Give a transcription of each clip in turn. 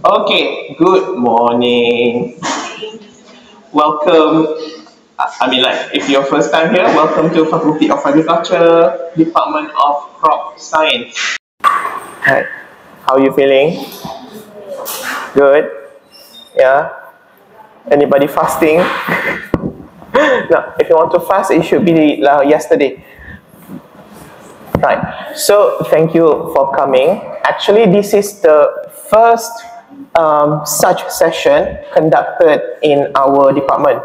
Okay, good morning. Welcome. I mean, like, if you're first time here, welcome to Faculty of Agriculture, Department of Crop Science. Hi. How are you feeling? Good. Yeah. Anybody fasting? no. If you want to fast, it should be uh, yesterday. Right. So thank you for coming. Actually, this is the first um, such session conducted in our department.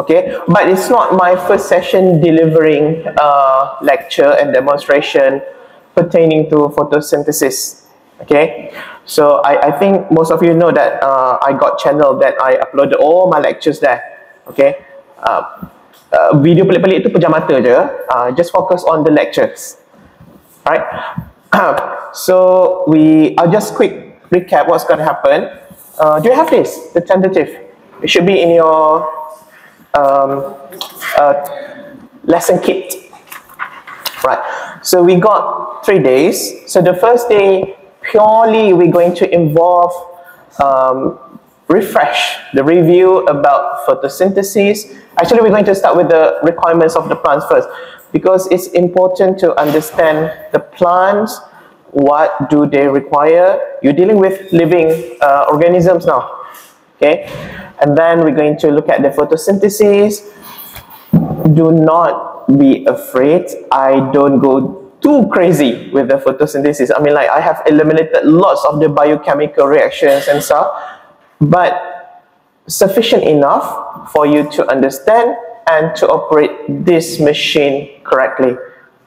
Okay, but it's not my first session delivering a lecture and demonstration pertaining to photosynthesis. Okay, so I, I think most of you know that uh, I got channel that I uploaded all my lectures there. Okay, uh, uh, video pelik-pelik itu pejam mata je. Uh, just focus on the lectures. Right. so we, I'll just quick recap what's going to happen. Uh, do you have this, the tentative? It should be in your um, uh, lesson kit. Right. So we got three days. So the first day, purely we're going to involve um, refresh the review about photosynthesis. Actually, we're going to start with the requirements of the plants first because it's important to understand the plants, what do they require. You're dealing with living uh, organisms now, okay? And then we're going to look at the photosynthesis. Do not be afraid. I don't go too crazy with the photosynthesis. I mean, like I have eliminated lots of the biochemical reactions and stuff, but sufficient enough for you to understand and to operate this machine correctly,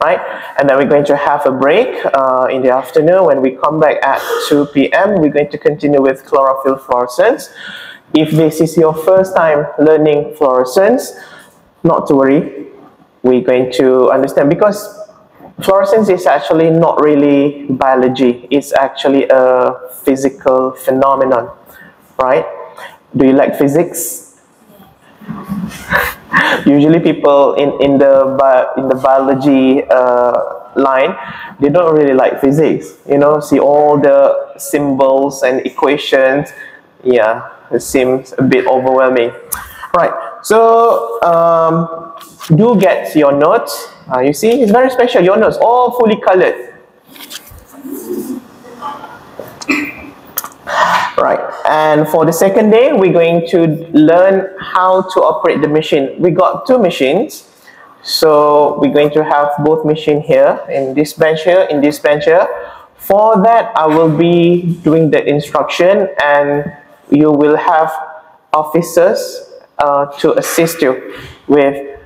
right? And then we're going to have a break uh, in the afternoon. When we come back at 2 p.m., we're going to continue with chlorophyll fluorescence. If this is your first time learning fluorescence, not to worry. We're going to understand because fluorescence is actually not really biology. It's actually a physical phenomenon, right? Do you like physics? Usually people in, in, the, in the biology uh, line, they don't really like physics. You know, see all the symbols and equations. Yeah, it seems a bit overwhelming. Right, so um, do get your notes. Uh, you see, it's very special. Your notes all fully colored. Right, and for the second day, we're going to learn how to operate the machine. We got two machines. So we're going to have both machine here, in this bench here, in this bench here. For that, I will be doing the instruction and you will have officers uh, to assist you with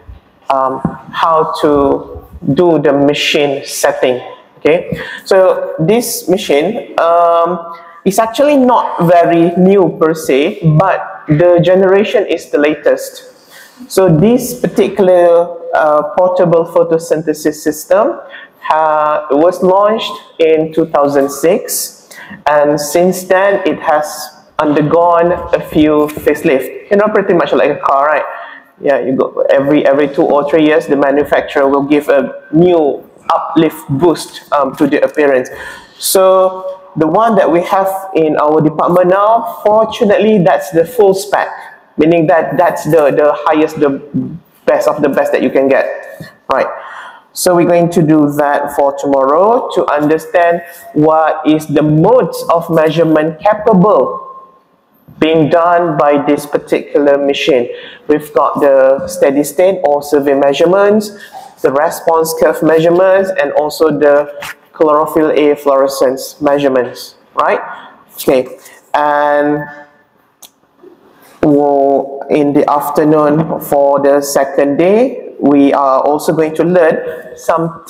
um, how to do the machine setting. Okay, so this machine um, is actually not very new per se, but the generation is the latest. So this particular uh, portable photosynthesis system uh, was launched in 2006 and since then it has undergone a few facelift. You know, pretty much like a car, right? Yeah, you go every every two or three years, the manufacturer will give a new uplift boost um, to the appearance. So the one that we have in our department now, fortunately, that's the full spec, meaning that that's the the highest, the best of the best that you can get, right? So we're going to do that for tomorrow to understand what is the modes of measurement capable being done by this particular machine. We've got the steady state or survey measurements, the response curve measurements, and also the chlorophyll A fluorescence measurements, right? Okay, and well, in the afternoon for the second day, we are also going to learn some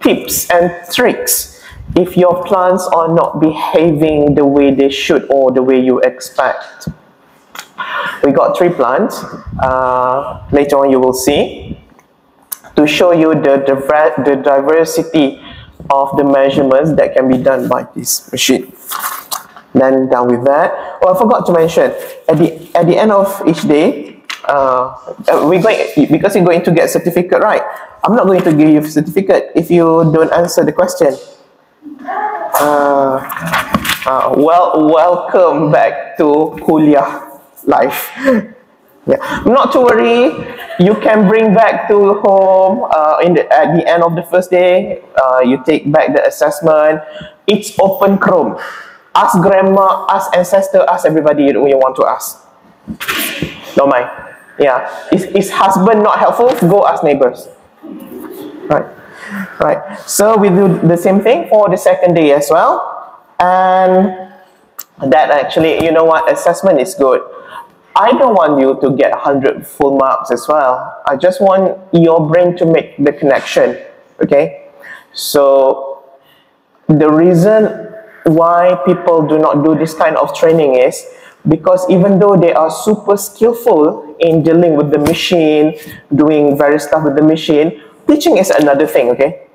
tips and tricks if your plants are not behaving the way they should or the way you expect. We got three plants, uh, later on you will see, to show you the, the diversity of the measurements that can be done by this machine. Then done with that. Oh, I forgot to mention, at the, at the end of each day, uh, we're going, because you're going to get certificate, right? I'm not going to give you certificate if you don't answer the question. Uh, Uh, well, welcome back to kuliah life. yeah. Not to worry, you can bring back to home uh, in the, at the end of the first day, uh, you take back the assessment. It's open Chrome. Ask grandma, ask ancestor, ask everybody you want to ask. Don't mind. Yeah. Is, is husband not helpful? Go ask neighbors. Right. Right. So we do the same thing for the second day as well and that actually, you know what, assessment is good. I don't want you to get 100 full marks as well. I just want your brain to make the connection, okay? So the reason why people do not do this kind of training is because even though they are super skillful in dealing with the machine, doing various stuff with the machine, teaching is another thing, okay?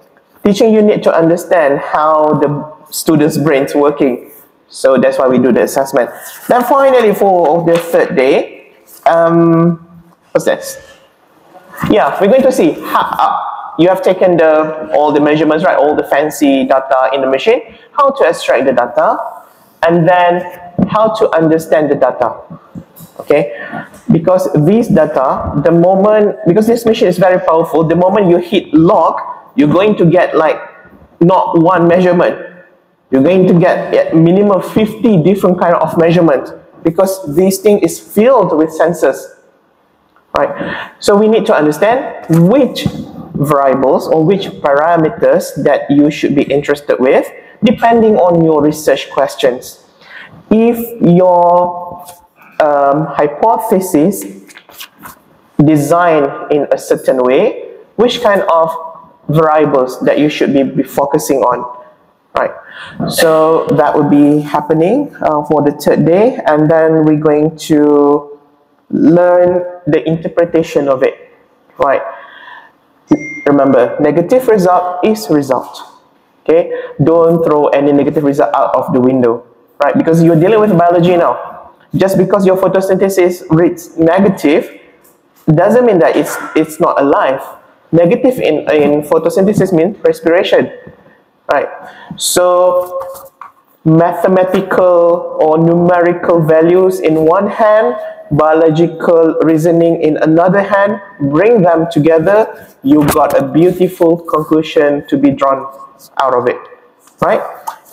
Teaching, you need to understand how the students' brains working. So that's why we do the assessment. Then finally, for the third day, um, what's this? Yeah, we're going to see how, uh, you have taken the all the measurements, right? All the fancy data in the machine. How to extract the data, and then how to understand the data. Okay, because these data, the moment because this machine is very powerful, the moment you hit log, you're going to get like not one measurement you're going to get at minimum 50 different kind of measurements because this thing is filled with sensors. Right? So we need to understand which variables or which parameters that you should be interested with depending on your research questions. If your um, hypothesis designed in a certain way, which kind of variables that you should be, be focusing on right? So that would be happening uh, for the third day, and then we're going to learn the interpretation of it, right? Remember, negative result is result. Okay, don't throw any negative result out of the window, right? Because you're dealing with biology now. Just because your photosynthesis reads negative doesn't mean that it's it's not alive. Negative in, in photosynthesis means respiration right? So mathematical or numerical values in one hand, biological reasoning in another hand, bring them together, you got a beautiful conclusion to be drawn out of it, right?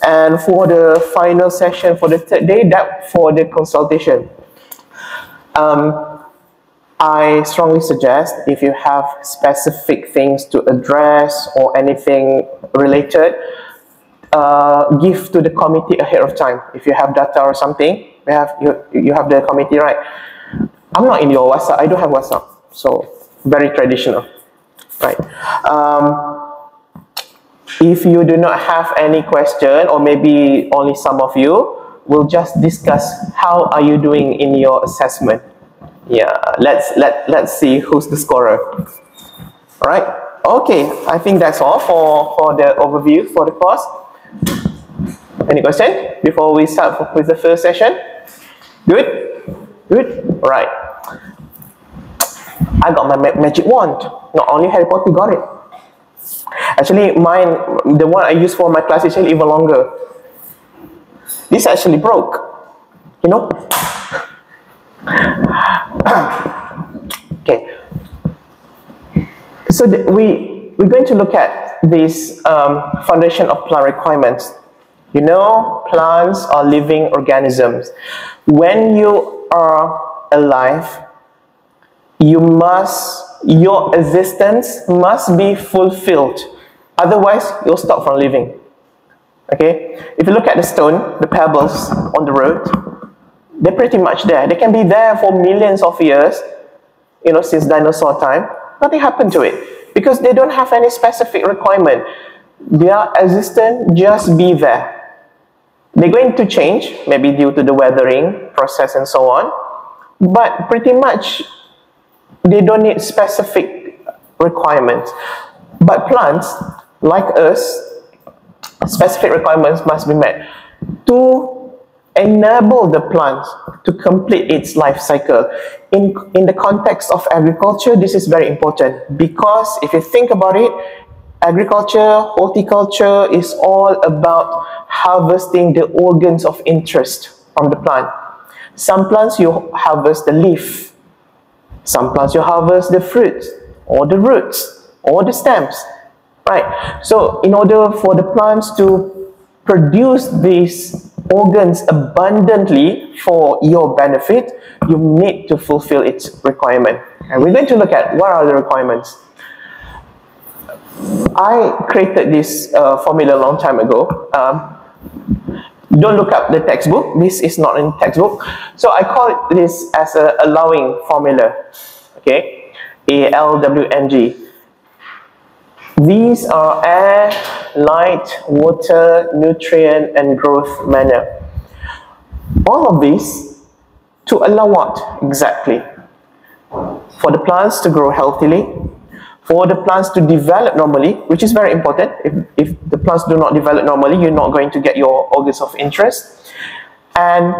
And for the final session for the third day, that for the consultation. Um, I strongly suggest if you have specific things to address or anything related, uh, give to the committee ahead of time. If you have data or something, you have, you, you have the committee, right? I'm not in your WhatsApp, I don't have WhatsApp, so very traditional, right? Um, if you do not have any question or maybe only some of you, we'll just discuss how are you doing in your assessment yeah, let's let let's see who's the scorer. All right. Okay, I think that's all for for the overview for the course. Any question before we start with the first session? Good, good. All right. I got my ma magic wand. Not only Harry Potter got it. Actually, mine, the one I use for my class is even longer. This actually broke. You know, okay. So we, we're going to look at this um, foundation of plant requirements. You know, plants are living organisms. When you are alive, you must, your existence must be fulfilled. Otherwise, you'll stop from living. Okay? If you look at the stone, the pebbles on the road, they're pretty much there. They can be there for millions of years, you know, since dinosaur time. Nothing happened to it because they don't have any specific requirement. Their existence just be there. They're going to change, maybe due to the weathering process and so on, but pretty much they don't need specific requirements. But plants, like us, specific requirements must be met. To enable the plant to complete its life cycle. In, in the context of agriculture, this is very important because if you think about it, Agriculture, horticulture is all about harvesting the organs of interest from the plant. Some plants you harvest the leaf. Some plants you harvest the fruits or the roots or the stems. Right. So in order for the plants to produce these organs abundantly for your benefit, you need to fulfill its requirement. And we're going to look at what are the requirements. I created this uh, formula a long time ago. Um, don't look up the textbook. This is not in textbook. So I call this as a allowing formula. Okay, A L W N G. These are air, light, water, nutrient, and growth manner. All of these to allow what exactly? For the plants to grow healthily, for the plants to develop normally, which is very important. If, if the plants do not develop normally, you're not going to get your organs of interest. And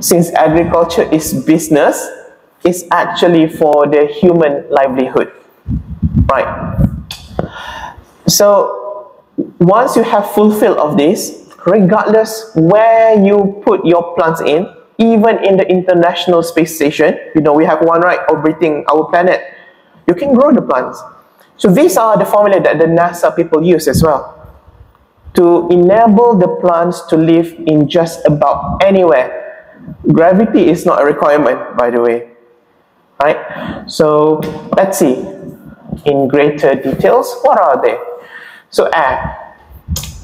since agriculture is business, it's actually for the human livelihood, right? So once you have fulfilled of this, regardless where you put your plants in, even in the International Space Station, you know we have one right orbiting our planet, you can grow the plants. So these are the formula that the NASA people use as well to enable the plants to live in just about anywhere. Gravity is not a requirement, by the way. Right? So let's see in greater details. What are they? So air.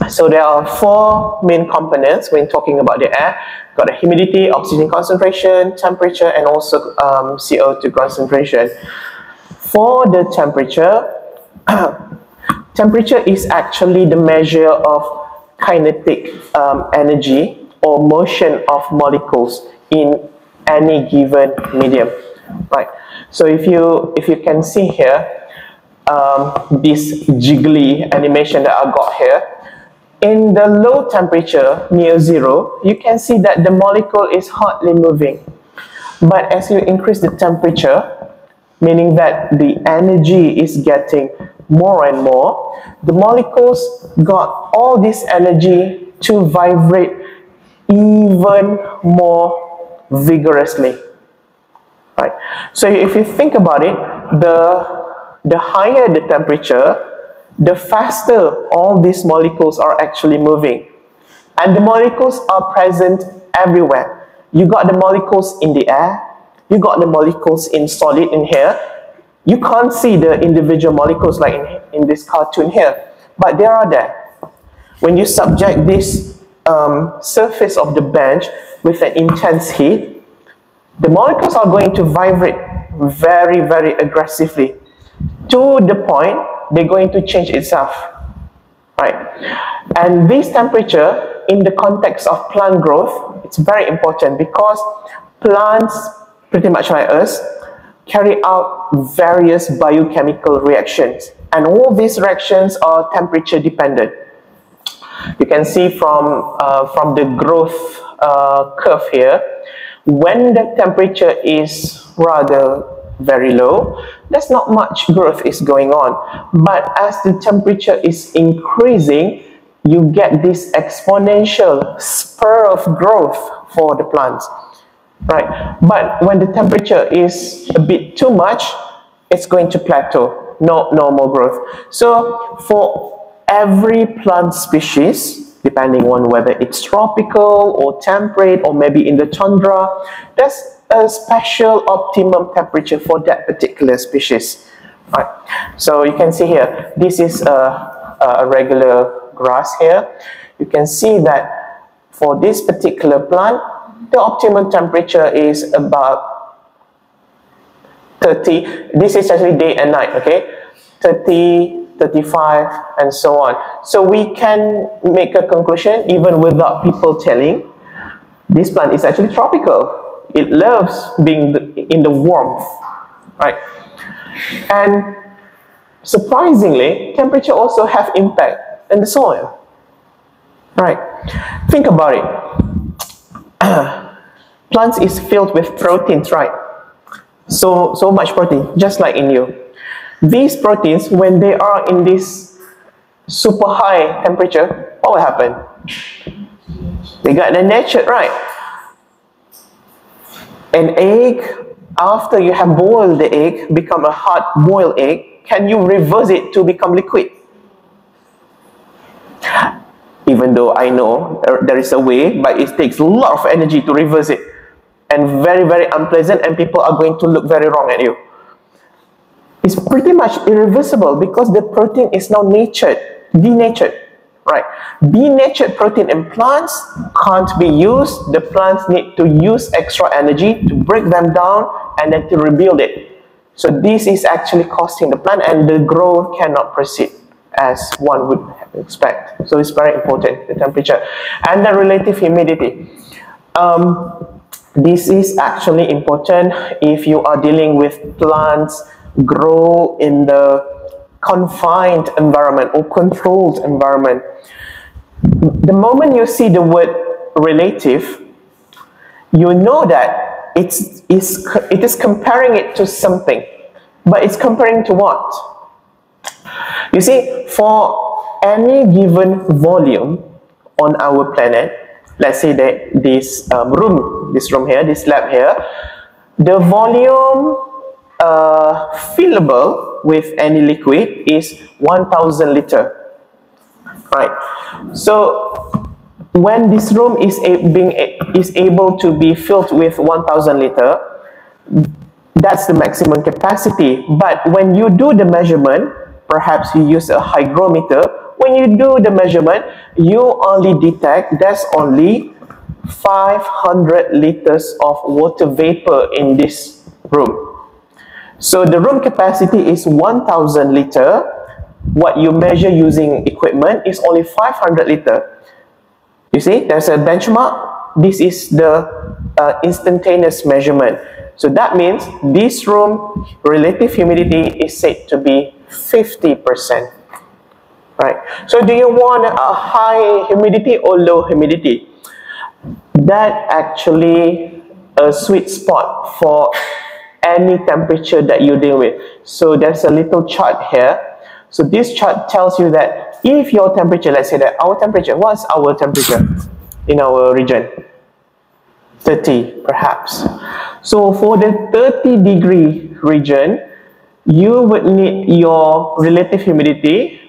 So there are four main components when talking about the air. Got the humidity, oxygen concentration, temperature, and also um, CO2 concentration. For the temperature, temperature is actually the measure of kinetic um, energy or motion of molecules in any given medium, right? So if you if you can see here, um, this jiggly animation that I got here, in the low temperature near zero, you can see that the molecule is hardly moving. But as you increase the temperature, meaning that the energy is getting more and more, the molecules got all this energy to vibrate even more vigorously. Right. So if you think about it, the, the higher the temperature, the faster all these molecules are actually moving. And the molecules are present everywhere. You got the molecules in the air, you got the molecules in solid in here. You can't see the individual molecules like in, in this cartoon here, but they are there. When you subject this um, surface of the bench with an intense heat, the molecules are going to vibrate very, very aggressively to the point they're going to change itself, right? And this temperature in the context of plant growth, it's very important because plants pretty much like us, carry out various biochemical reactions. And all these reactions are temperature dependent. You can see from, uh, from the growth uh, curve here, when the temperature is rather very low, there's not much growth is going on. But as the temperature is increasing, you get this exponential spur of growth for the plants right? But when the temperature is a bit too much, it's going to plateau, no, no more growth. So for every plant species, depending on whether it's tropical or temperate or maybe in the tundra, there's a special optimum temperature for that particular species. Right. So you can see here, this is a, a regular grass here. You can see that for this particular plant, the optimum temperature is about 30, this is actually day and night, okay? 30, 35, and so on. So we can make a conclusion even without people telling, this plant is actually tropical. It loves being in the warmth, right? And surprisingly, temperature also have impact in the soil, right? Think about it. plants is filled with proteins, right? So, so much protein, just like in you. these proteins, when they are in this super high temperature, what will happen? They got denatured, right? An egg, after you have boiled the egg, become a hard boiled egg, can you reverse it to become liquid? Even though I know there is a way, but it takes a lot of energy to reverse it. And very, very unpleasant, and people are going to look very wrong at you. It's pretty much irreversible because the protein is now natured, denatured. Right. Denatured protein in plants can't be used. The plants need to use extra energy to break them down and then to rebuild it. So this is actually costing the plant and the growth cannot proceed as one would expect. So it's very important, the temperature. And the relative humidity. Um, this is actually important if you are dealing with plants grow in the confined environment or controlled environment. The moment you see the word relative, you know that it's, it's, it is comparing it to something. But it's comparing to what? You see, for any given volume on our planet, let's say that this um, room, this room here, this lab here, the volume uh, fillable with any liquid is 1000 liter. Right. So when this room is being is able to be filled with 1000 liter that's the maximum capacity. But when you do the measurement perhaps you use a hygrometer when you do the measurement you only detect that's only 500 liters of water vapor in this room so the room capacity is 1000 liter. What you measure using equipment is only 500 liter. You see, there's a benchmark. This is the uh, instantaneous measurement. So that means this room relative humidity is said to be 50%. Right. So do you want a high humidity or low humidity? That actually a sweet spot for any temperature that you deal with. So there's a little chart here. So this chart tells you that if your temperature, let's say that our temperature, what's our temperature in our region? 30 perhaps. So for the 30 degree region, you would need your relative humidity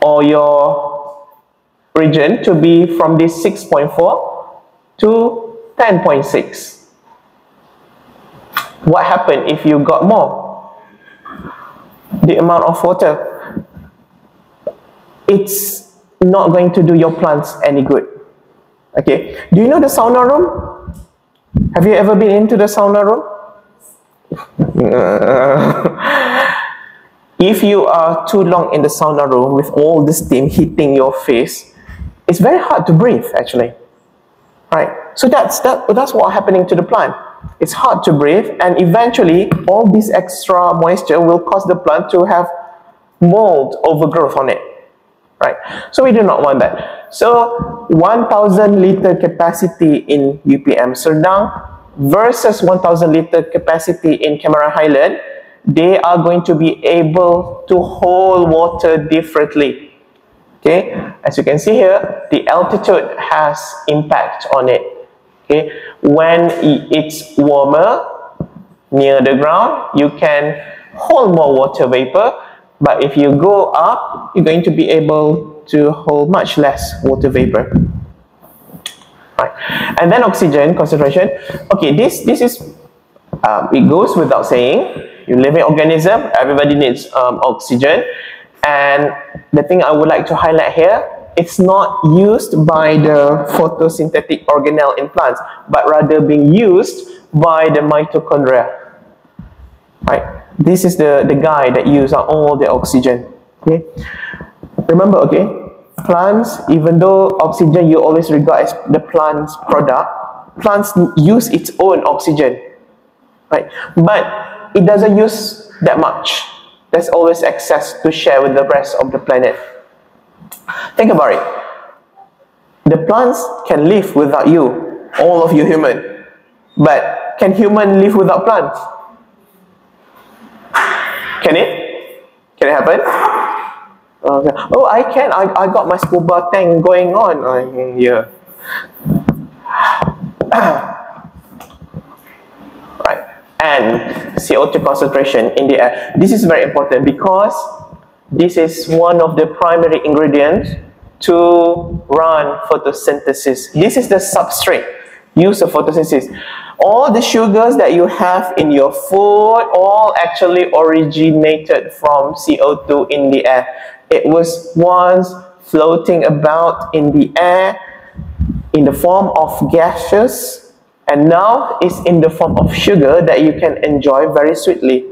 or your region to be from this 6.4 to 10.6 what happened if you got more? The amount of water. It's not going to do your plants any good. Okay, do you know the sauna room? Have you ever been into the sauna room? if you are too long in the sauna room with all the steam hitting your face, it's very hard to breathe actually. Right? So that's that, that's what happening to the plant it's hard to breathe and eventually all this extra moisture will cause the plant to have mold overgrowth on it right? So we do not want that. So 1000 liter capacity in UPM Serdang versus 1000 liter capacity in Cameron Highland they are going to be able to hold water differently. Okay? As you can see here the altitude has impact on it. Okay, when it's warmer near the ground, you can hold more water vapor. But if you go up, you're going to be able to hold much less water vapor. Right. And then oxygen concentration. Okay, this this is um, it goes without saying. You living organism, everybody needs um, oxygen. And the thing I would like to highlight here it's not used by the photosynthetic organelle in plants, but rather being used by the mitochondria. Right? This is the, the guy that uses all the oxygen. Okay? Remember, okay, plants, even though oxygen you always regard as the plant's product, plants use its own oxygen. Right? But it doesn't use that much. There's always excess to share with the rest of the planet. Think about it. The plants can live without you, all of you human. But can human live without plants? Can it? Can it happen? Okay. Oh, I can. I, I got my scuba tank going on. Yeah. right. And CO2 concentration in the air. This is very important because this is one of the primary ingredients to run photosynthesis. This is the substrate used for photosynthesis. All the sugars that you have in your food all actually originated from CO2 in the air. It was once floating about in the air in the form of gaseous and now it's in the form of sugar that you can enjoy very sweetly.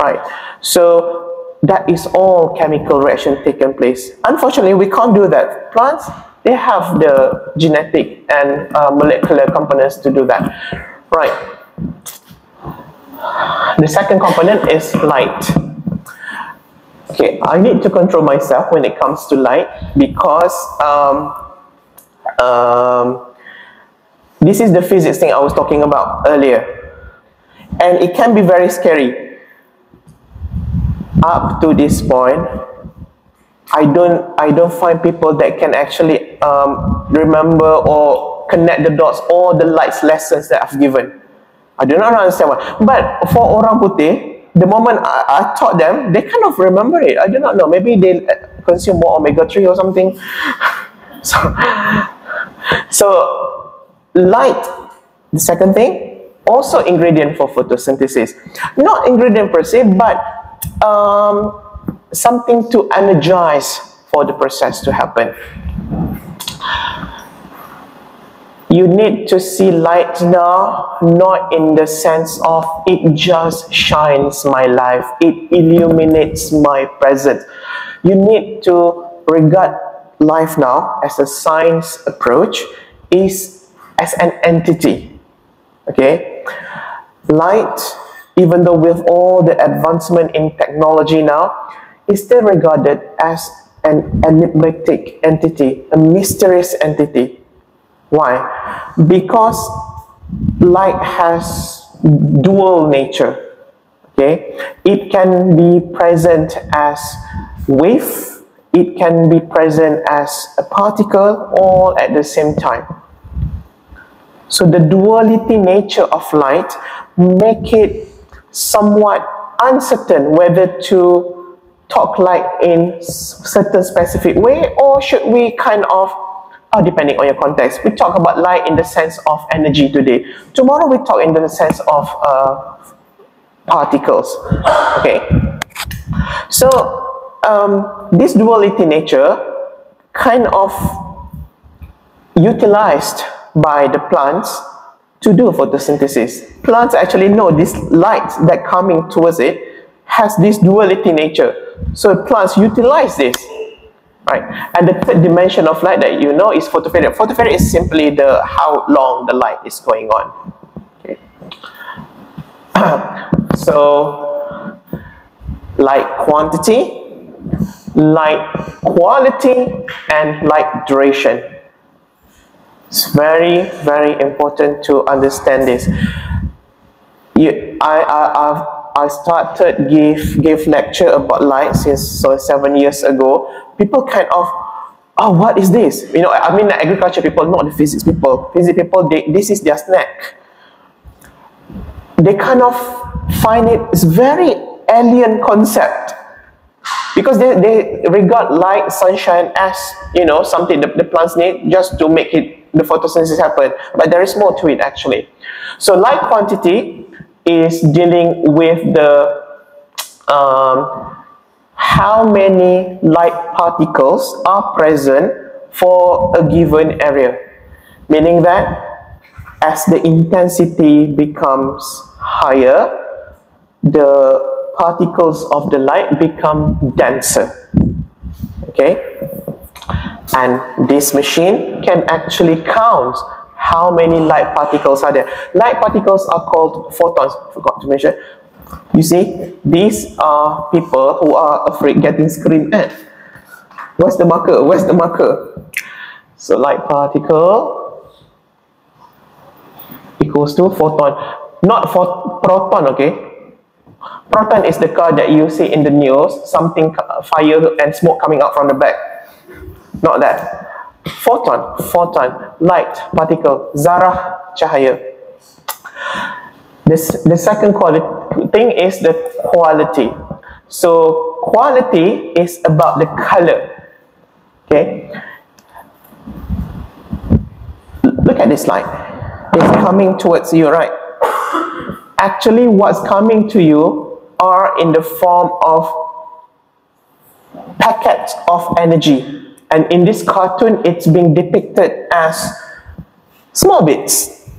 Right. So that is all chemical reaction taking place. Unfortunately, we can't do that. Plants, they have the genetic and uh, molecular components to do that. Right. The second component is light. Okay, I need to control myself when it comes to light because um, um, this is the physics thing I was talking about earlier. And it can be very scary. Up to this point, I don't I don't find people that can actually um, remember or connect the dots all the lights lessons that I've given. I do not understand why. But for orang putih, the moment I, I taught them, they kind of remember it. I do not know. Maybe they consume more omega three or something. so, so light. The second thing, also ingredient for photosynthesis. Not ingredient per se, but um, something to energize for the process to happen. You need to see light now, not in the sense of it just shines my life, it illuminates my present. You need to regard life now as a science approach is as an entity. Okay? Light, even though with all the advancement in technology now, is still regarded as an enigmatic entity, a mysterious entity. Why? Because light has dual nature. Okay, it can be present as wave, it can be present as a particle, all at the same time. So the duality nature of light make it somewhat uncertain whether to talk like in certain specific way or should we kind of uh, depending on your context we talk about light in the sense of energy today. Tomorrow we talk in the sense of uh, particles. Okay. So um, this duality nature kind of utilized by the plants to do photosynthesis plants actually know this light that coming towards it has this duality nature. So plants utilize this, right? And the third dimension of light that you know is photoperiod. Photoperiod is simply the how long the light is going on. Okay. so light quantity, light quality, and light duration. It's very, very important to understand this. You, I, I, I started give give lecture about light since so seven years ago, people kind of, oh, what is this? You know, I mean, the agriculture people, not the physics people. Physics people, they, this is their snack. They kind of find it it's very alien concept because they, they regard light, sunshine as you know something the, the plants need just to make it the photosynthesis happen. But there is more to it actually. So light quantity is dealing with the um, how many light particles are present for a given area. Meaning that as the intensity becomes higher, the particles of the light become denser. Okay? And this machine can actually count how many light particles are there. Light particles are called photons, forgot to mention. You see, these are people who are afraid getting screamed at. Where's the marker? Where's the marker? So light particle equals to photon. Not for proton, okay? Proton is the car that you see in the news, something uh, fire and smoke coming out from the back. Not that. Photon, photon, light, particle, zarah, cahaya. This, the second quality thing is the quality. So quality is about the color. Okay. Look at this light. It's coming towards you, right? Actually, what's coming to you are in the form of packets of energy. And in this cartoon, it's being depicted as small bits.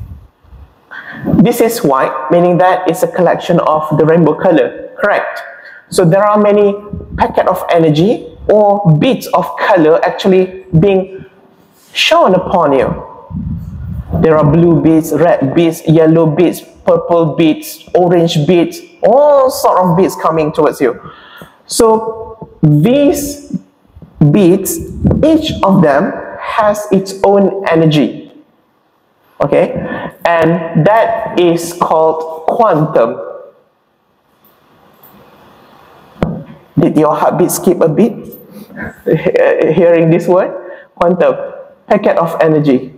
This is white, meaning that it's a collection of the rainbow color, correct? So there are many packet of energy or bits of color actually being shown upon you. There are blue bits, red bits, yellow bits, purple bits, orange bits, all sort of bits coming towards you. So these bits, each of them has its own energy. Okay, and that is called quantum. Did your heartbeat skip a bit? Hearing this word? Quantum, packet of energy.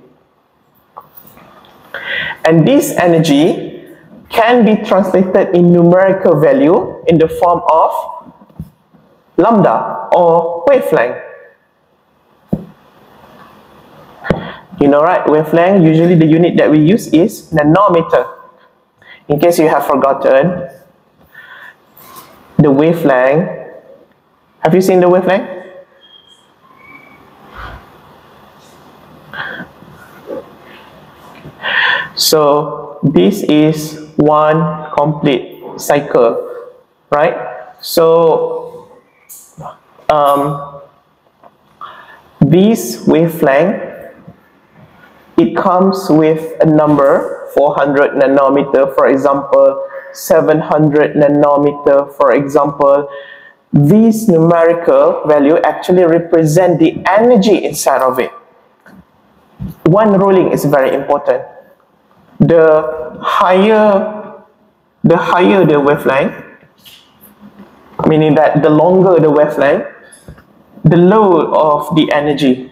And this energy can be translated in numerical value in the form of lambda or wavelength. You know right, wavelength, usually the unit that we use is nanometer. In case you have forgotten, the wavelength, have you seen the wavelength? So this is one complete cycle, right? So um, this wavelength it comes with a number 400 nanometer for example 700 nanometer for example. These numerical value actually represent the energy inside of it. One ruling is very important the higher the higher the wavelength meaning that the longer the wavelength the lower of the energy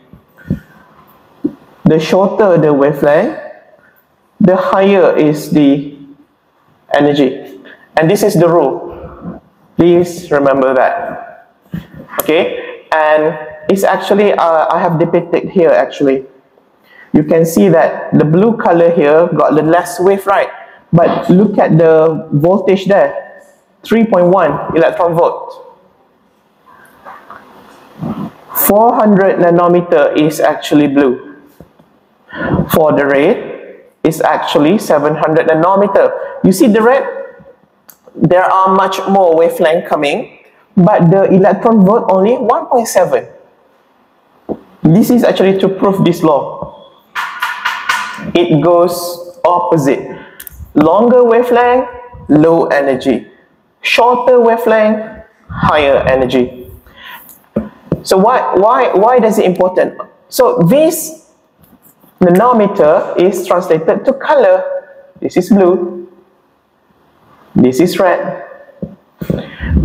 the shorter the wavelength, the higher is the energy. And this is the rule. Please remember that. Okay, and it's actually, uh, I have depicted here actually. You can see that the blue color here got the less wave right. But look at the voltage there. 3.1 electron volt. 400 nanometer is actually blue for the red is actually 700 nanometer. You see the red? There are much more wavelength coming, but the electron volt only 1.7. This is actually to prove this law. It goes opposite. Longer wavelength, low energy. Shorter wavelength, higher energy. So why, why, why is it important? So this Nanometer is translated to color. This is blue. This is red.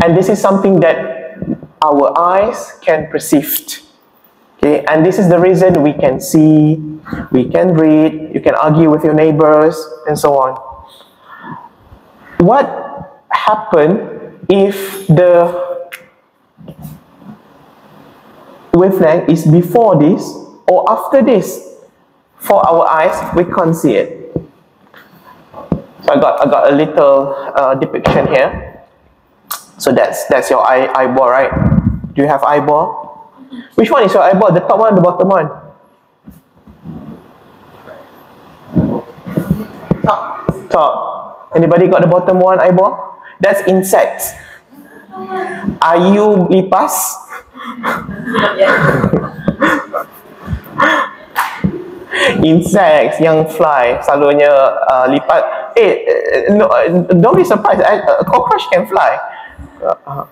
And this is something that our eyes can perceive. Okay, and this is the reason we can see, we can read, you can argue with your neighbors, and so on. What happen if the wavelength is before this or after this? for our eyes, we can't see it. So I got I got a little uh, depiction here. So that's that's your eye eyeball, right? Do you have eyeball? Which one is your eyeball? The top one, the bottom one? Top. Top. Anybody got the bottom one eyeball? That's insects. Are you lipas? insects yang fly selalunya uh, lipat eh no, don't be surprised a cockroach can fly uh,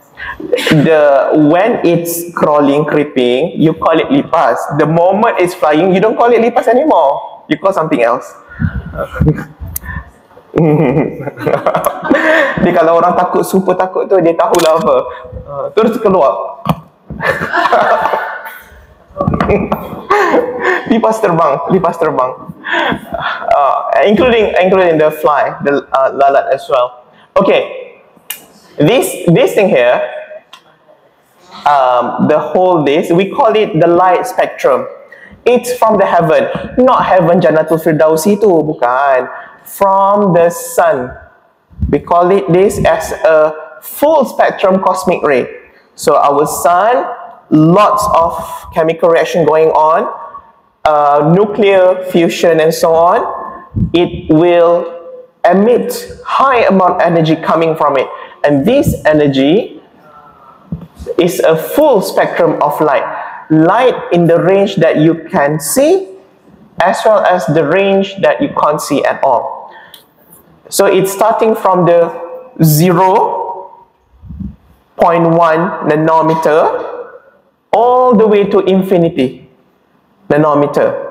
the when it's crawling creeping you call it lipas the moment it's flying you don't call it lipas anymore you call something else dia kalau orang takut, super takut tu, dia tahulah apa. Uh, terus keluar. lipas terbang, lipas terbang. Uh, including including the fly, the uh, lalat as well. Okay, this this thing here, um, the whole this we call it the light spectrum. It's from the heaven, not heaven Janatul Firdausi tu, bukan. From the sun. We call it this as a full spectrum cosmic ray. So our sun lots of chemical reaction going on, uh, nuclear fusion and so on, it will emit high amount of energy coming from it. And this energy is a full spectrum of light. Light in the range that you can see as well as the range that you can't see at all. So it's starting from the 0.1 nanometer all the way to infinity nanometer.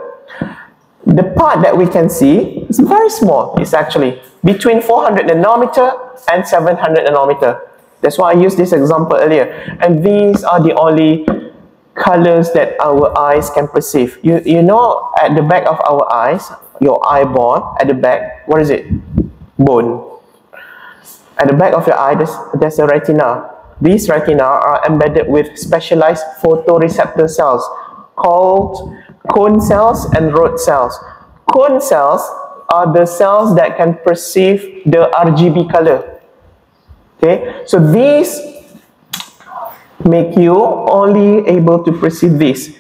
The part that we can see is very small. It's actually between 400 nanometer and 700 nanometer. That's why I used this example earlier. And these are the only colors that our eyes can perceive. You, you know at the back of our eyes, your eyeball at the back, what is it? Bone. At the back of your eye, there's, there's a retina. These retina are embedded with specialized photoreceptor cells called cone cells and rod cells. Cone cells are the cells that can perceive the RGB color. Okay, so these make you only able to perceive this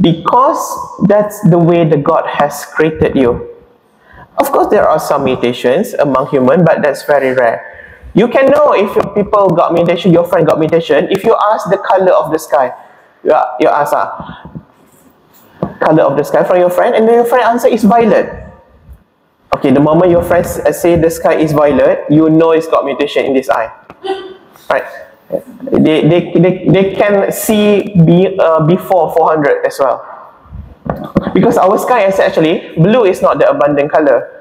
because that's the way the God has created you. Of course, there are some mutations among human, but that's very rare. You can know if your people got mutation, your friend got mutation, if you ask the color of the sky. You, you ask, uh, color of the sky from your friend, and then your friend answer is violet. Okay, the moment your friend say the sky is violet, you know it's got mutation in this eye. Right? They, they, they, they can see be, uh, before 400 as well. Because our sky is actually, blue is not the abundant color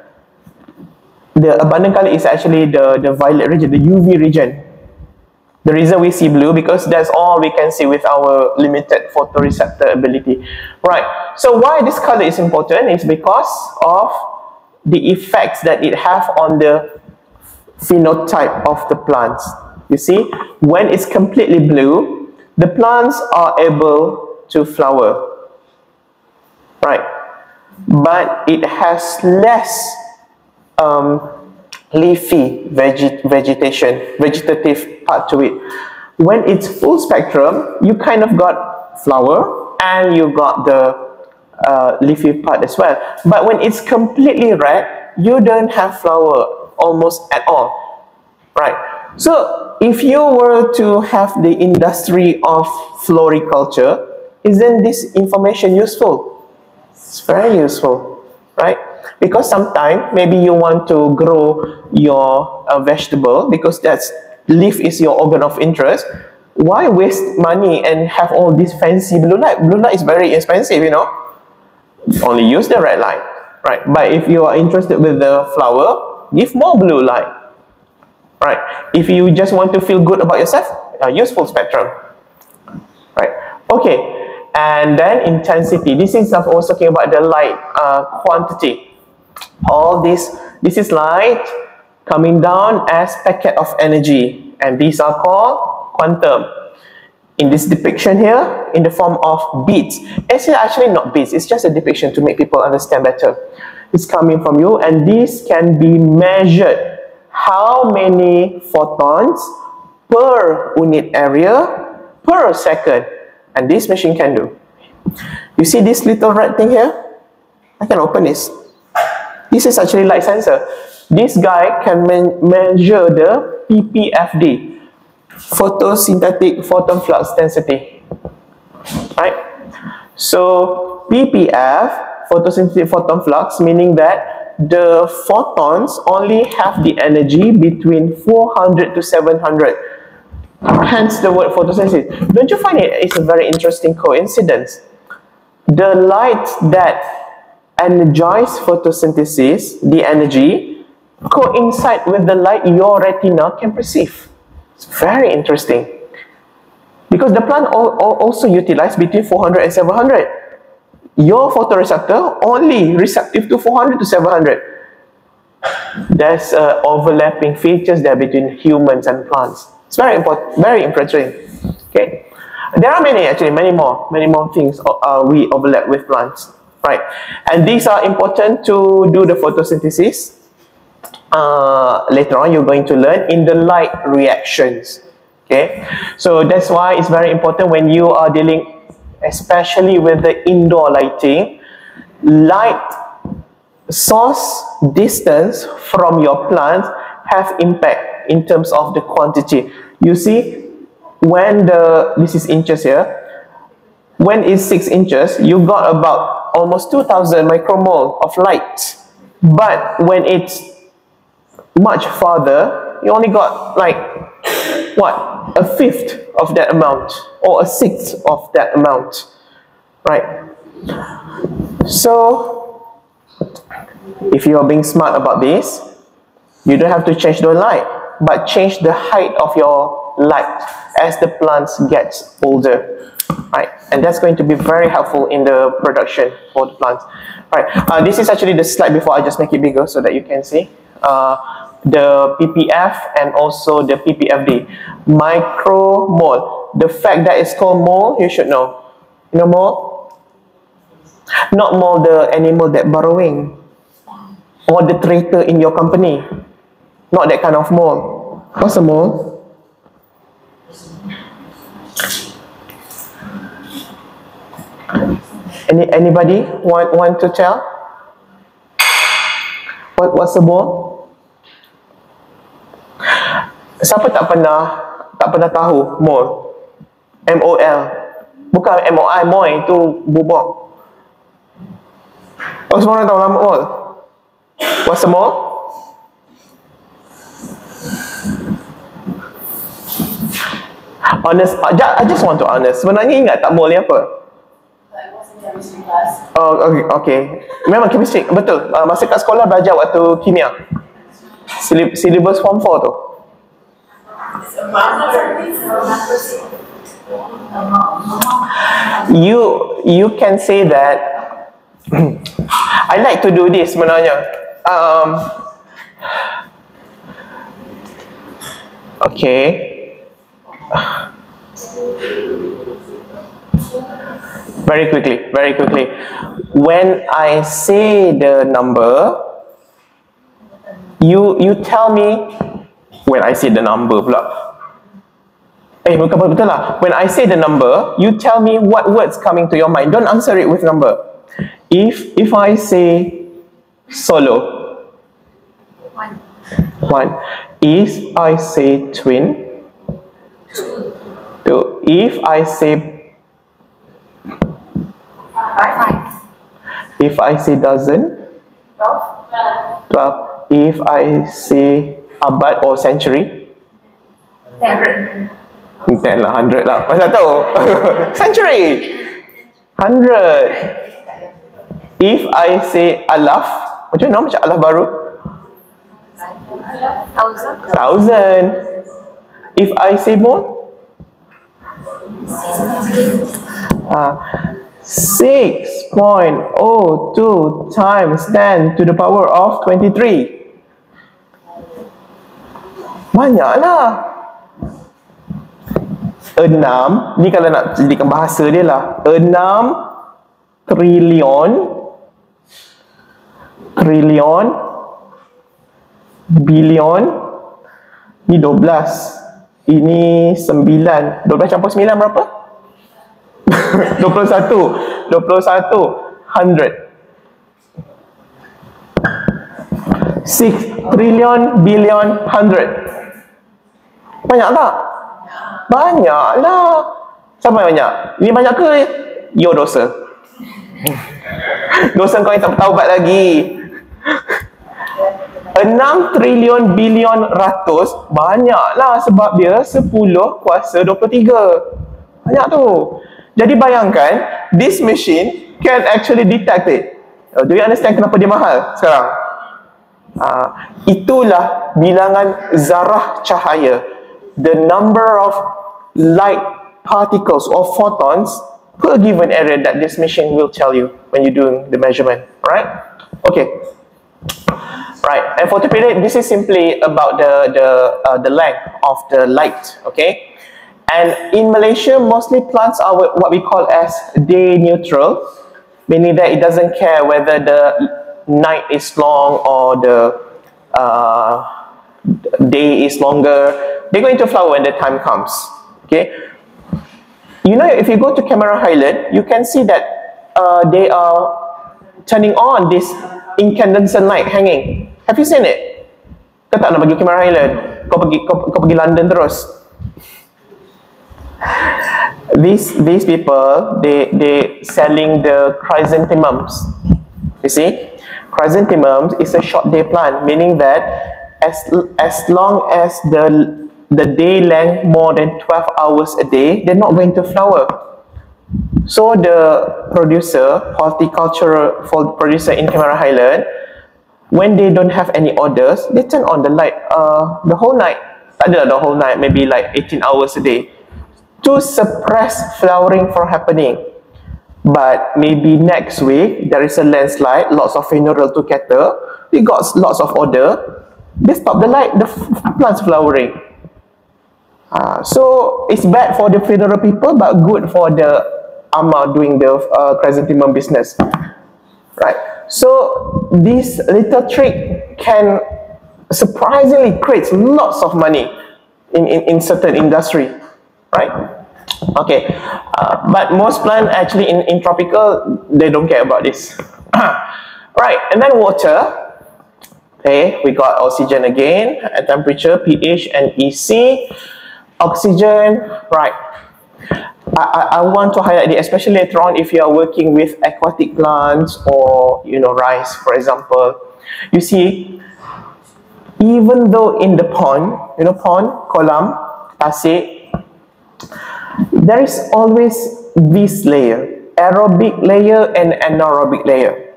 the abundant color is actually the, the violet region, the UV region. The reason we see blue because that's all we can see with our limited photoreceptor ability. Right, so why this color is important is because of the effects that it have on the phenotype of the plants. You see, when it's completely blue, the plants are able to flower. Right, but it has less um, leafy veget vegetation, vegetative part to it. When it's full spectrum, you kind of got flower and you got the uh, leafy part as well. But when it's completely red, you don't have flower almost at all, right? So if you were to have the industry of floriculture, isn't this information useful? It's very useful, right? because sometimes maybe you want to grow your uh, vegetable because that's leaf is your organ of interest why waste money and have all this fancy blue light? Blue light is very expensive you know. Only use the red light right? But if you are interested with the flower give more blue light right? If you just want to feel good about yourself uh, use full spectrum right? Okay and then intensity. This is I was talking about the light uh, quantity. All this, this is light coming down as packet of energy. And these are called quantum. In this depiction here, in the form of beats. It's actually not beats, it's just a depiction to make people understand better. It's coming from you and this can be measured. How many photons per unit area per second and this machine can do. You see this little red thing here? I can open this. This is actually light sensor. This guy can measure the PPFD, photosynthetic photon flux density. Right? So PPF, photosynthetic photon flux, meaning that the photons only have the energy between 400 to 700. Hence the word photosynthesis. Don't you find it is a very interesting coincidence? The light that energize photosynthesis, the energy, coincide with the light your retina can perceive. It's very interesting. Because the plant also utilize between 400 and 700. Your photoreceptor only receptive to 400 to 700. There's uh, overlapping features there between humans and plants. It's very important, very interesting. Okay, there are many actually, many more, many more things uh, we overlap with plants, right? And these are important to do the photosynthesis. Uh, later on, you're going to learn in the light reactions. Okay, so that's why it's very important when you are dealing, especially with the indoor lighting, light source distance from your plants have impact in terms of the quantity. You see, when the, this is inches here, when it's 6 inches, you got about almost 2000 micromole of light. But when it's much farther, you only got like, what, a fifth of that amount, or a sixth of that amount, right? So, if you are being smart about this, you don't have to change the light, but change the height of your light as the plants gets older. Right, and that's going to be very helpful in the production for the plants. Right, uh, this is actually the slide before I just make it bigger so that you can see. Uh, the PPF and also the PPFD. Micromole. The fact that it's called mole, you should know. You know mole? Not mole the animal that borrowing or the traitor in your company. Not that kind of mole. What's a mole? Any anybody want want to tell? What what's a mole? Siapa tak pernah tak pernah tahu mole? M O L. Bukan M O I, moi itu bubuk. Oh, semua orang tahu nama mole. What's more? Honest, I just want to honest. Sebenarnya ingat tak mole apa? Oh, okay, okay. Memang chemistry, betul. Uh, masa kat sekolah belajar waktu kimia. Syllabus form 4 tu. You you can say that I like to do this sebenarnya um, okay. Very quickly, very quickly. When I say the number, you you tell me when I say the number pula. Eh, bukan betul lah. When I say the number, you tell me what words coming to your mind. Don't answer it with number. If if I say solo, one. One. If I say twin, two. If I say five. If I say dozen, twelve. Twelve. If I say abad or century, ten. Ten lah, hundred lah. Masa tahu? century. Hundred. If I say alaf, macam mana macam alaf baru? Thousand. If I say more? Uh, 6.02 times 10 to the power of 23. Banyaklah. Enam, ni kalau nak jadikan bahasa dia lah. Enam trilion trilion bilion ni 12 ini 9 12 campur 9 berapa? 21 21 100 6 trillion billion hundred banyak tak? banyak lah siapa yang banyak? ini banyak ke? yo dosa dosa kau yang tak bertaubat lagi 6 trilion bilion ratus banyaklah sebab dia 10 kuasa 23 banyak tu jadi bayangkan this machine can actually detect it oh, do you understand kenapa dia mahal sekarang Uh, itulah bilangan zarah cahaya. The number of light particles or photons per given area that this machine will tell you when you're doing the measurement, right? Okay. Right, and for photoperiod, this is simply about the, the, uh, the length of the light, okay? And in Malaysia, mostly plants are what we call as day neutral, meaning that it doesn't care whether the night is long or the uh, day is longer. They're going to flower when the time comes, okay? You know, if you go to Cameron Highland, you can see that uh, they are turning on this incandescent light hanging. Have you seen it? Kau tak nak pergi Cameron Highland? Kau pergi kau, kau pergi London terus. These these people they they selling the chrysanthemums. You see, chrysanthemums is a short day plant, meaning that as as long as the the day length more than 12 hours a day, they're not going to flower. So the producer, horticultural for producer in Cameron Highland, when they don't have any orders, they turn on the light uh, the whole night. Tak the whole night, maybe like 18 hours a day to suppress flowering from happening. But maybe next week, there is a landslide, lots of funeral to cater, they got lots of order, they stop the light, the plants flowering. Uh, so it's bad for the funeral people, but good for the ama doing the uh, chrysanthemum business, right? So this little trick can surprisingly create lots of money in, in, in certain industry, right? Okay, uh, but most plant actually in, in tropical, they don't care about this. right, and then water. Okay, we got oxygen again at temperature, pH and EC oxygen, right. I, I, I want to highlight it, especially later on if you are working with aquatic plants or, you know, rice, for example. You see, even though in the pond, you know, pond, kolam, tasik, there is always this layer, aerobic layer and anaerobic layer.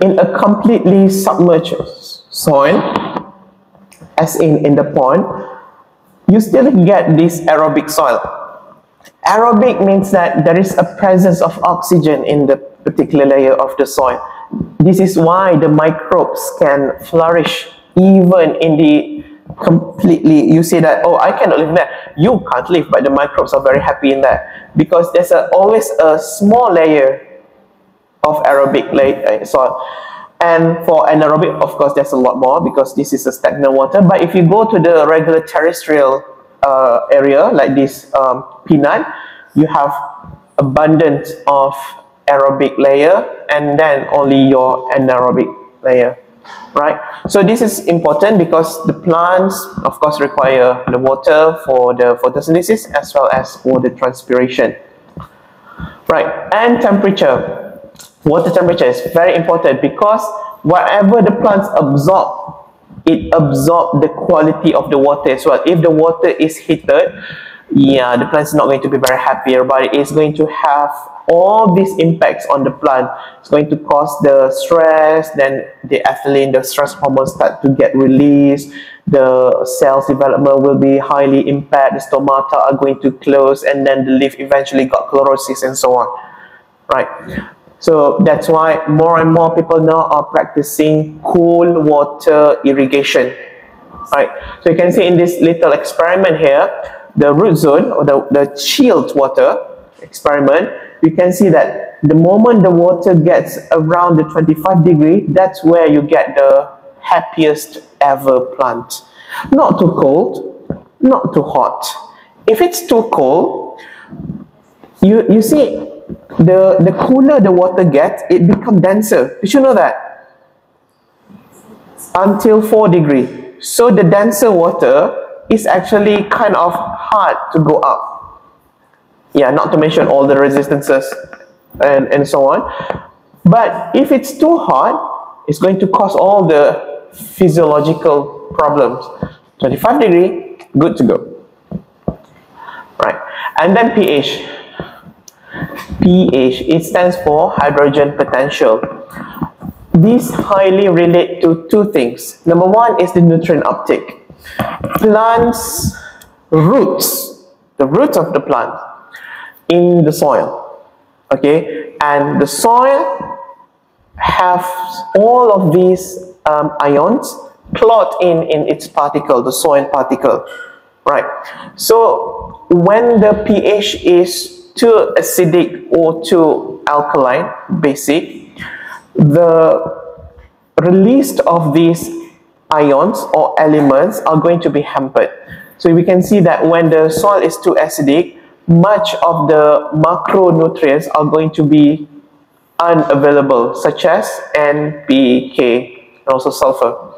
In a completely submerged soil, as in in the pond, you still get this aerobic soil. Aerobic means that there is a presence of oxygen in the particular layer of the soil. This is why the microbes can flourish even in the completely, you say that, oh, I cannot live there. You can't live, but the microbes are very happy in there because there's a, always a small layer of aerobic layer, uh, soil. And for anaerobic, of course, there's a lot more because this is a stagnant water. But if you go to the regular terrestrial uh, area, like this um, peanut, you have abundance of aerobic layer and then only your anaerobic layer, right? So this is important because the plants, of course, require the water for the photosynthesis as well as for the transpiration, right? And temperature water temperature is very important because whatever the plants absorb, it absorb the quality of the water as well. If the water is heated, yeah, the plant is not going to be very happy about it. It's going to have all these impacts on the plant. It's going to cause the stress, then the ethylene, the stress hormones start to get released. The cells development will be highly impaired. The stomata are going to close, and then the leaf eventually got chlorosis and so on. Right. So that's why more and more people now are practicing cool water irrigation. Right. So you can see in this little experiment here, the root zone or the, the chilled water experiment, you can see that the moment the water gets around the 25 degree, that's where you get the happiest ever plant. Not too cold, not too hot. If it's too cold, you, you see the, the cooler the water gets, it becomes denser. Did You should know that. Until 4 degree. So the denser water is actually kind of hard to go up. Yeah, not to mention all the resistances and, and so on. But if it's too hot, it's going to cause all the physiological problems. 25 degree, good to go. Right. And then pH pH, it stands for hydrogen potential. these highly relate to two things. Number one is the nutrient uptake. Plants' roots, the roots of the plant in the soil, okay, and the soil have all of these um, ions clot in in its particle, the soil particle, right? So when the pH is too acidic or too alkaline, basic, the release of these ions or elements are going to be hampered. So we can see that when the soil is too acidic, much of the macronutrients are going to be unavailable, such as NPK and also sulfur.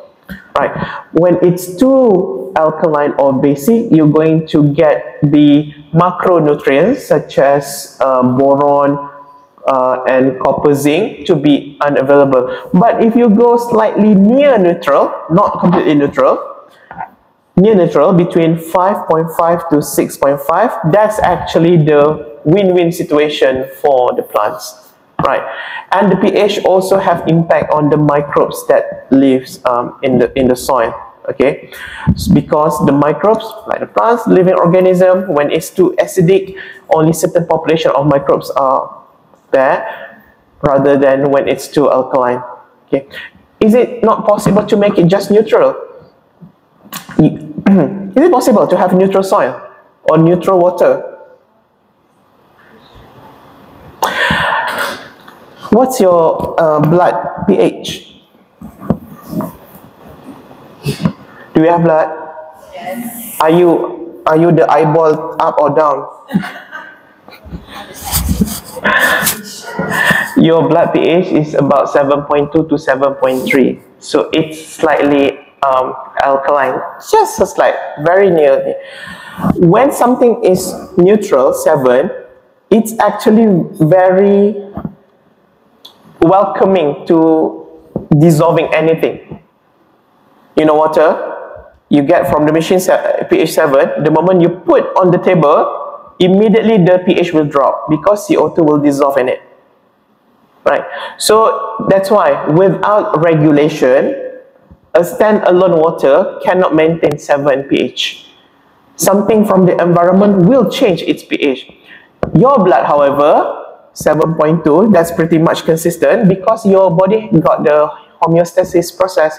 Right. When it's too alkaline or basic, you're going to get the macronutrients such as uh, boron, uh, and copper zinc to be unavailable. But if you go slightly near neutral, not completely neutral, near neutral between 5.5 to 6.5, that's actually the win-win situation for the plants. Right, and the pH also have impact on the microbes that lives um, in the in the soil. Okay, because the microbes, like the plants, living organism, when it's too acidic, only certain population of microbes are there rather than when it's too alkaline. Okay, is it not possible to make it just neutral? is it possible to have neutral soil or neutral water? What's your uh, blood pH? Do you have blood? Yes. Are you are you the eyeball up or down? your blood pH is about 7.2 to 7.3. So it's slightly um, alkaline, just a slight, very nearly. When something is neutral, 7, it's actually very welcoming to dissolving anything. You know water? You get from the machine pH 7, the moment you put on the table, immediately the pH will drop because CO2 will dissolve in it. Right. So that's why without regulation, a standalone water cannot maintain 7 pH. Something from the environment will change its pH. Your blood, however, 7.2, that's pretty much consistent because your body got the homeostasis process,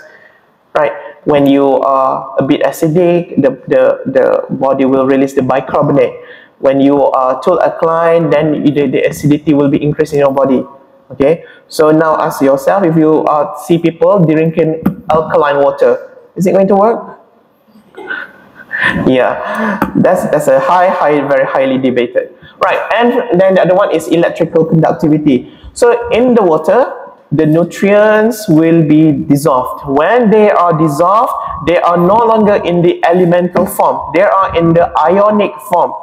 right? When you are a bit acidic, the, the, the body will release the bicarbonate when you are too alkaline, then the, the acidity will be increased in your body. Okay, so now ask yourself if you uh, see people drinking alkaline water, is it going to work? yeah, that's that's a high, high, very highly debated. Right, and then the other one is electrical conductivity. So in the water, the nutrients will be dissolved. When they are dissolved, they are no longer in the elemental form. They are in the ionic form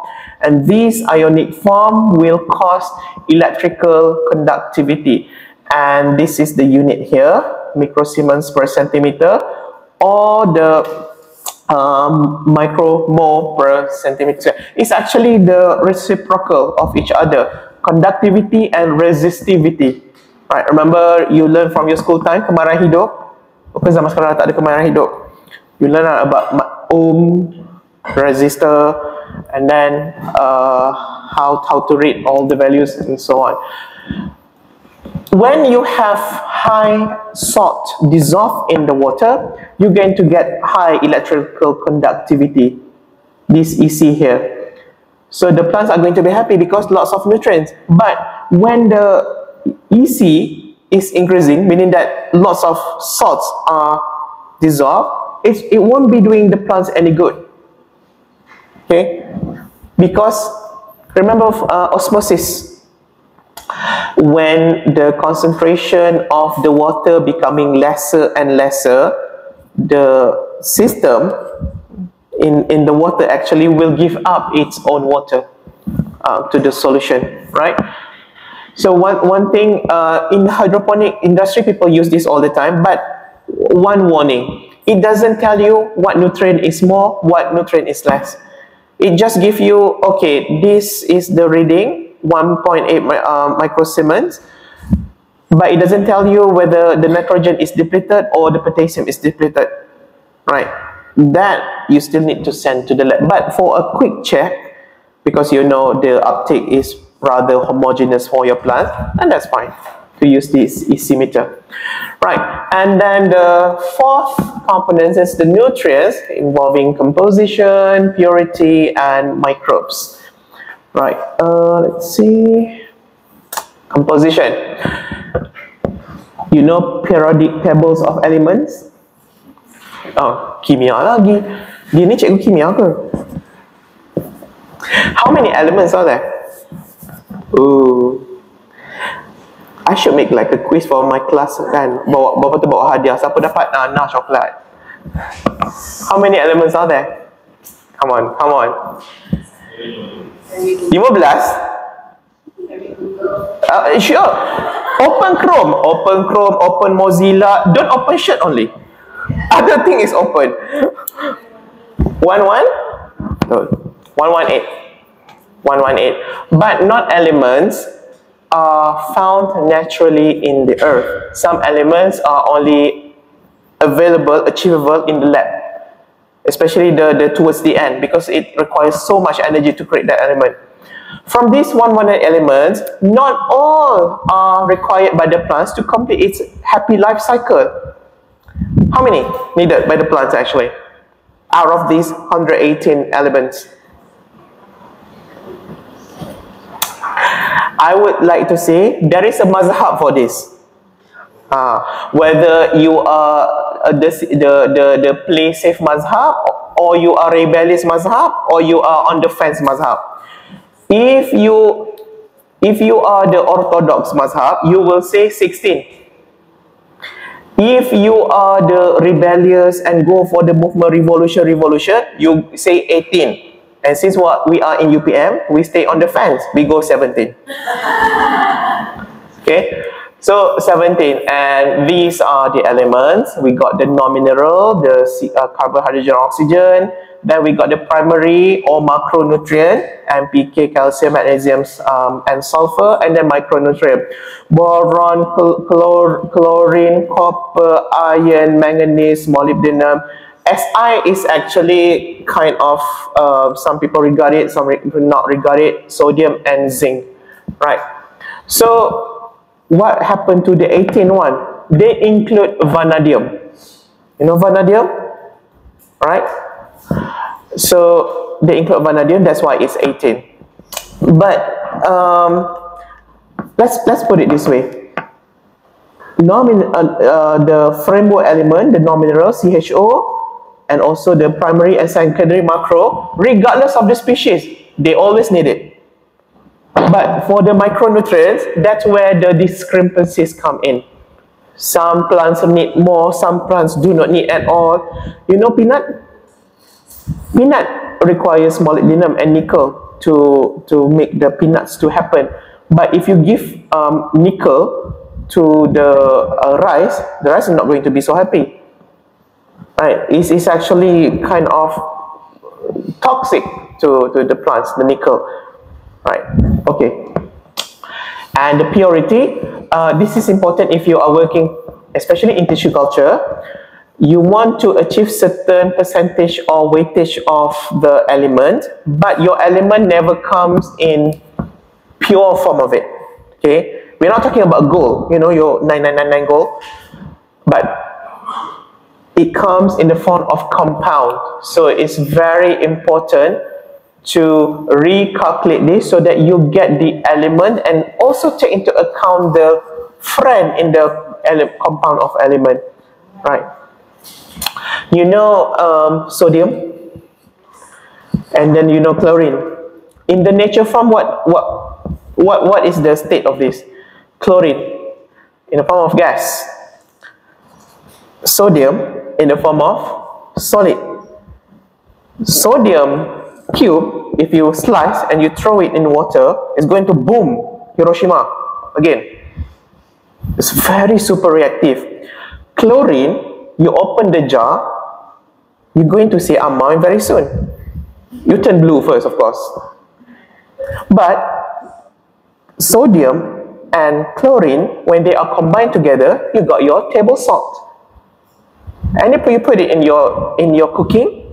and this ionic form will cause electrical conductivity and this is the unit here microsiemens per centimeter or the um, micromole per centimeter it's actually the reciprocal of each other conductivity and resistivity right remember you learn from your school time kemarahan hidup bukan zaman sekarang tak ada kemarahan hidup you learn about ohm resistor and then uh, how, how to read all the values and so on. When you have high salt dissolved in the water, you're going to get high electrical conductivity, this EC here. So the plants are going to be happy because lots of nutrients. But when the EC is increasing, meaning that lots of salts are dissolved, it, it won't be doing the plants any good. Okay? Because remember uh, osmosis. When the concentration of the water becoming lesser and lesser, the system in, in the water actually will give up its own water uh, to the solution, right? So one, one thing uh, in the hydroponic industry, people use this all the time, but one warning, it doesn't tell you what nutrient is more, what nutrient is less it just gives you, okay, this is the reading, 1.8 uh, microsiemens. but it doesn't tell you whether the nitrogen is depleted or the potassium is depleted, right? That you still need to send to the lab. But for a quick check, because you know the uptake is rather homogeneous for your plant, and that's fine to use this EC meter. Right, and then the fourth component is the nutrients involving composition, purity, and microbes. Right, uh, let's see. Composition. You know periodic tables of elements? Oh, kimia lagi. Dia ni cikgu kimia ke? How many elements are there? Ooh. I should make like a quiz for my class kan. Bawa bawa tu bawa hadiah. Siapa dapat uh, nah coklat? How many elements are there? Come on, come on. 15? Uh, sure. Open Chrome, open Chrome, open Mozilla. Don't open shirt only. Other thing is open. One one? No. One one eight. 118. But not elements are found naturally in the earth. Some elements are only available, achievable in the lab, especially the, the towards the end because it requires so much energy to create that element. From these 118 elements, not all are required by the plants to complete its happy life cycle. How many needed by the plants actually? Out of these 118 elements. I would like to say there is a mazhab for this. Uh, whether you are uh, the, the, the, the play safe mazhab or you are rebellious mazhab or you are on the fence mazhab. If you if you are the orthodox mazhab, you will say 16. If you are the rebellious and go for the movement revolution revolution, you say 18. And since what we are in UPM, we stay on the fence. We go 17. okay, so 17. And these are the elements. We got the non-mineral, the uh, carbon, hydrogen, oxygen. Then we got the primary or macronutrient, NPK, calcium, magnesium, um, and sulfur. And then micronutrient, boron, chlor chlorine, copper, iron, manganese, molybdenum, Si is actually kind of, uh, some people regard it, some re not regard it, sodium and zinc, right? So, what happened to the 18 one? They include vanadium. You know vanadium? Right? So, they include vanadium, that's why it's 18. But, um, let's, let's put it this way. Nomin uh, uh, the framework element, the non-mineral, CHO, and also the primary and secondary macro, regardless of the species, they always need it. But for the micronutrients, that's where the discrepancies come in. Some plants need more, some plants do not need at all. You know peanut? Peanut requires molybdenum and nickel to, to make the peanuts to happen. But if you give um, nickel to the uh, rice, the rice is not going to be so happy right, is, is actually kind of toxic to, to the plants, the nickel, right, okay. And the purity, uh, this is important if you are working, especially in tissue culture, you want to achieve certain percentage or weightage of the element, but your element never comes in pure form of it, okay. We're not talking about gold, you know, your 9999 gold, but it comes in the form of compound. So it's very important to recalculate this so that you get the element and also take into account the friend in the compound of element. Right. You know um, sodium and then you know chlorine. In the nature form, what, what, what, what is the state of this? Chlorine in the form of gas. Sodium in the form of solid. Sodium cube, if you slice and you throw it in water, it's going to boom Hiroshima again. It's very super reactive. Chlorine, you open the jar, you're going to see amine very soon. You turn blue first, of course. But sodium, and chlorine, when they are combined together, you got your table salt. And you put it in your in your cooking,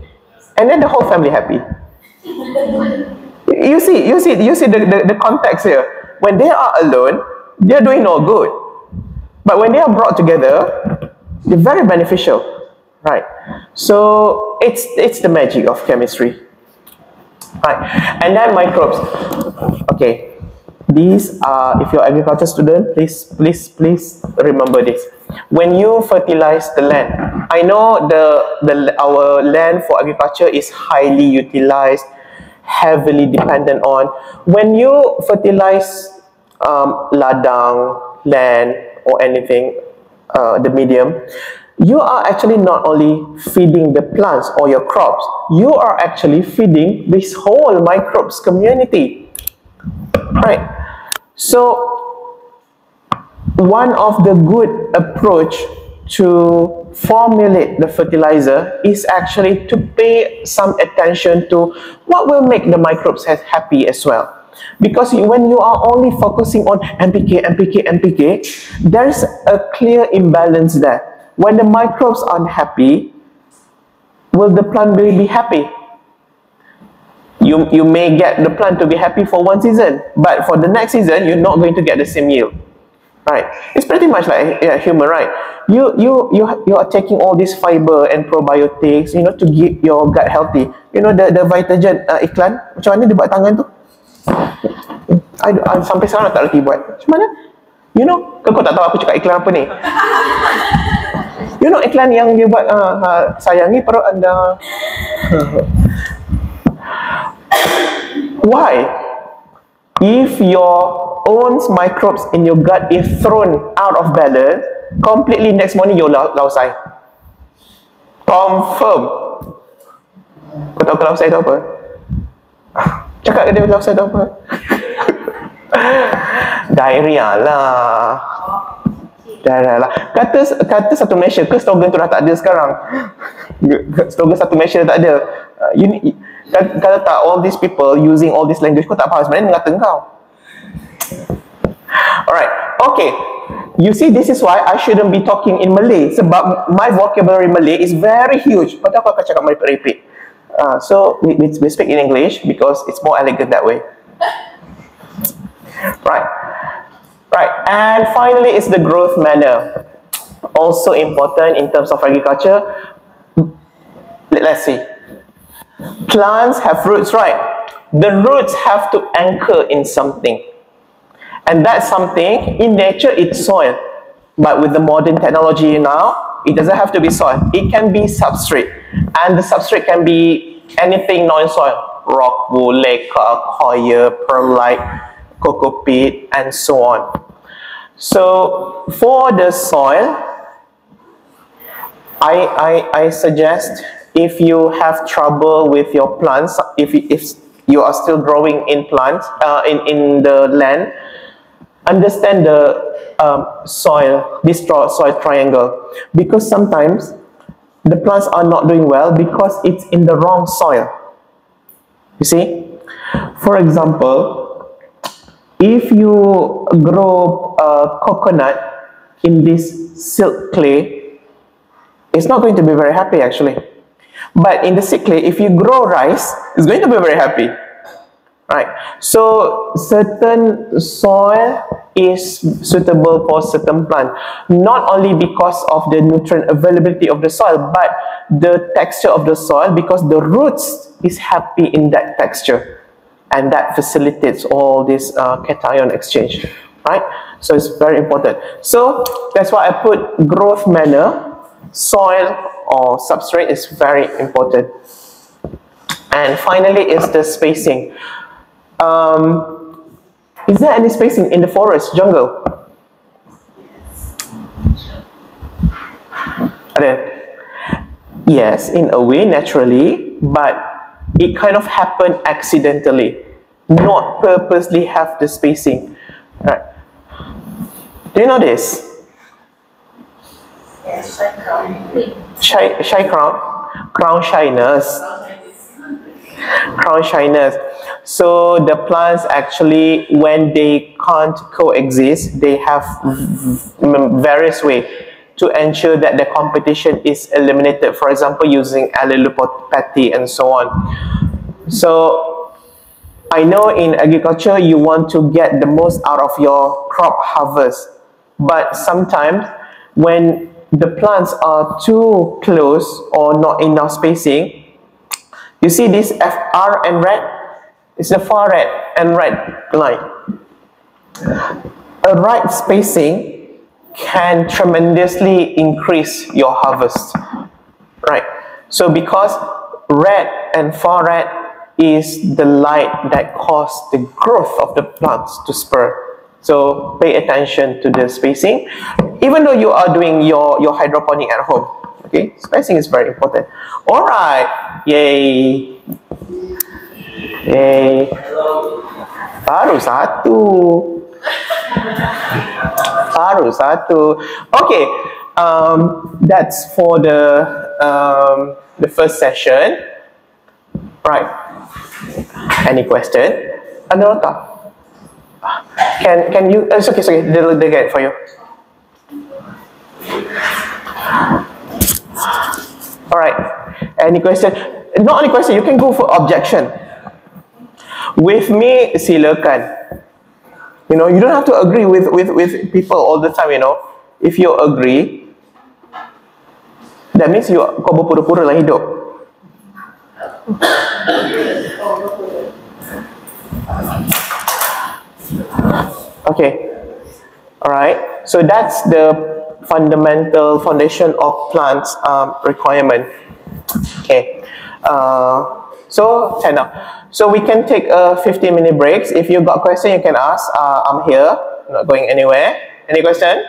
and then the whole family happy. you see, you see, you see the, the, the context here. When they are alone, they're doing no good. But when they are brought together, they're very beneficial. Right. So it's it's the magic of chemistry. Right. And then microbes. Okay. These are if you're agriculture student, please, please, please remember this. When you fertilize the land, I know the, the our land for agriculture is highly utilized, heavily dependent on. When you fertilize um, ladang, land, or anything, uh, the medium, you are actually not only feeding the plants or your crops, you are actually feeding this whole microbes community. Right. So, one of the good approach to formulate the fertilizer is actually to pay some attention to what will make the microbes happy as well. Because when you are only focusing on NPK, NPK, NPK, there's a clear imbalance there when the microbes are unhappy, will the plant really be happy? You, you may get the plant to be happy for one season, but for the next season, you're not going to get the same yield. Right? It's pretty much like yeah, human, right? You, you, you, you are taking all this fiber and probiotics, you know, to keep your gut healthy. You know, the, the Vitagen uh, iklan, macam mana dia buat tangan tu? I, I, sampai sekarang tak reti buat. Macam mana? You know, kau, kau tak tahu aku cakap iklan apa ni? You know iklan yang dia buat uh, uh, sayangi perut anda. Why? If your own microbes in your gut is thrown out of balance, completely next morning you lausai. Confirm. Kau tahu kalau saya tahu apa? Cakap ke dia lausai tahu apa? Diarrhea lah. Dah lah. Kata, kata satu Malaysia ke slogan tu dah tak ada sekarang? slogan satu Malaysia dah tak ada. Uh, you, kalau tak all these people using all this language, kau tak faham sebenarnya mengata kau. Alright, okay. You see, this is why I shouldn't be talking in Malay. Sebab my vocabulary Malay is very huge. Patut aku akan cakap merepek-repek. Uh, so, we, we speak in English because it's more elegant that way. Right. Right, and finally is the growth manner. Also important in terms of agriculture. Let's see. Plants have roots, right? The roots have to anchor in something. And that's something, in nature, it's soil. But with the modern technology now, it doesn't have to be soil. It can be substrate. And the substrate can be anything non-soil. Rock, wool, lake, coir, perlite, cocoa peat, and so on. So for the soil, I, I, I suggest if you have trouble with your plants, if, if you are still growing in plants, uh, in, in the land, understand the um, soil, this soil triangle. Because sometimes the plants are not doing well because it's in the wrong soil. You see? For example, if you grow coconut in this silt clay, it's not going to be very happy actually. But in the silt clay, if you grow rice, it's going to be very happy. Right. So certain soil is suitable for certain plant. Not only because of the nutrient availability of the soil, but the texture of the soil because the roots is happy in that texture and that facilitates all this uh, cation exchange, right? So it's very important. So that's why I put growth manner, soil or substrate is very important. And finally is the spacing. Um, is there any spacing in the forest, jungle? Yes, in a way, naturally, but it kind of happened accidentally, not purposely have the spacing. Right? Do you know this? Yes, shy crown. Shy, shy crown? Crown shyness. Crown shyness. So the plants actually, when they can't coexist, they have various ways to ensure that the competition is eliminated. For example, using allelopathy and so on. So I know in agriculture, you want to get the most out of your crop harvest. But sometimes when the plants are too close or not enough spacing, you see this FR and red? It's the far red and red line. A right spacing can tremendously increase your harvest. Right. So because red and far red is the light that causes the growth of the plants to spur. So pay attention to the spacing. Even though you are doing your, your hydroponic at home, okay, spacing is very important. All right, yay. Yay. Baru satu. Baru satu. Okay, um, that's for the um, the first session. Right. Any question? Anurata? Can can you? It's okay. It's okay. They'll, they'll get it for you. All right. Any question? Not any question. You can go for objection. With me, silakan. You know, you don't have to agree with, with, with people all the time, you know. If you agree, that means you kau berpura-pura lah hidup. Okay. Alright. So that's the fundamental foundation of plants um, requirement. Okay. Uh, so, China. So we can take a 15 minute breaks. If you've got question, you can ask. Uh, I'm here, I'm not going anywhere. Any question?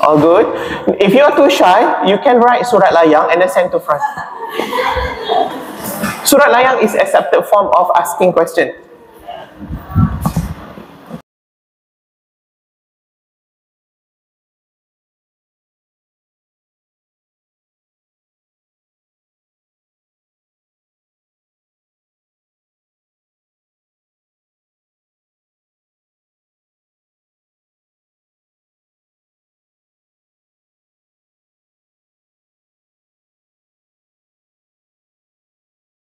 All good. If you're too shy, you can write surat layang and then send to front. Surat layang is accepted form of asking question.